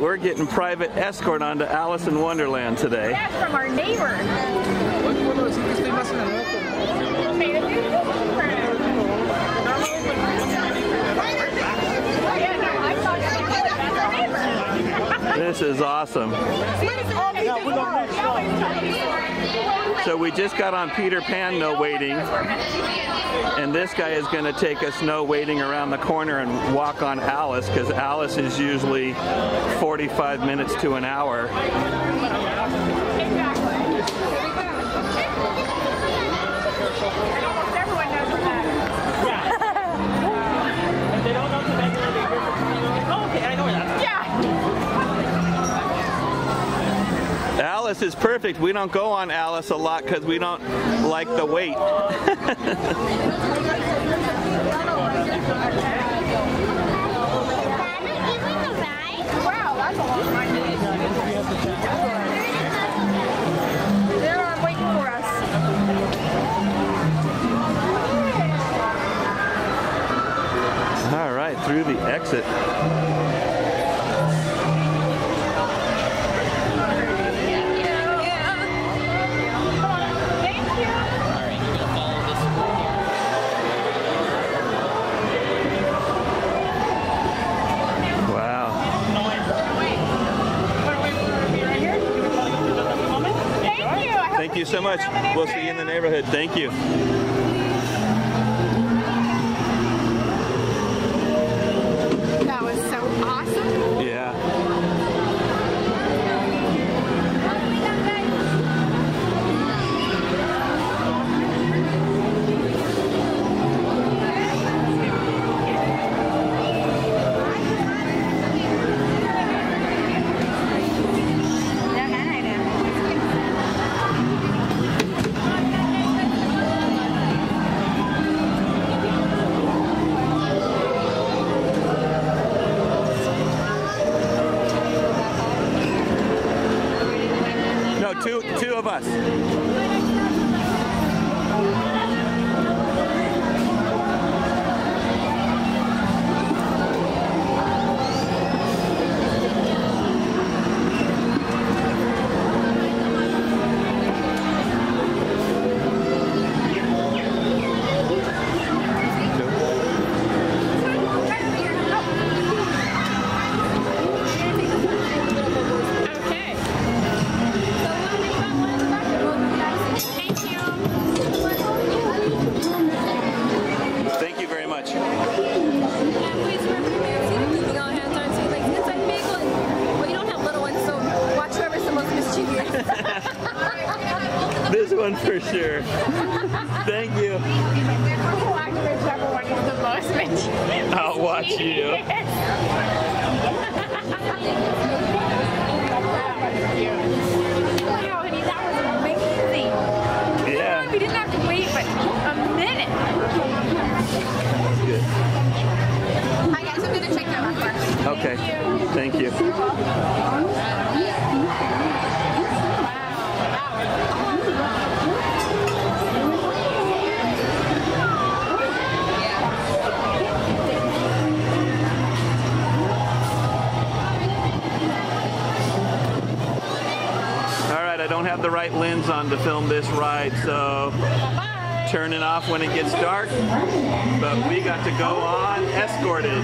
we're getting private escort onto Alice in Wonderland today. That's from our neighbor. Made a new friend. Yeah, no, I thought that's our neighbor. This is awesome. So we just got on Peter Pan no waiting, and this guy is going to take us no waiting around the corner and walk on Alice because Alice is usually 45 minutes to an hour. Alice is perfect. We don't go on Alice a lot because we don't like the us. All right, through the exit. You. So much. We'll see you in the neighborhood. Thank you. Two two of us. One for sure. Thank you. Watch whichever one is the most mischievous. I'll watch you. Wow, honey, that was amazing. Yeah. We didn't have to wait but a minute. Hi guys, I'm gonna check that one first. Okay. Thank you. All right, don't have the right lens on to film this ride, so turning off when it gets dark. But we got to go on escorted.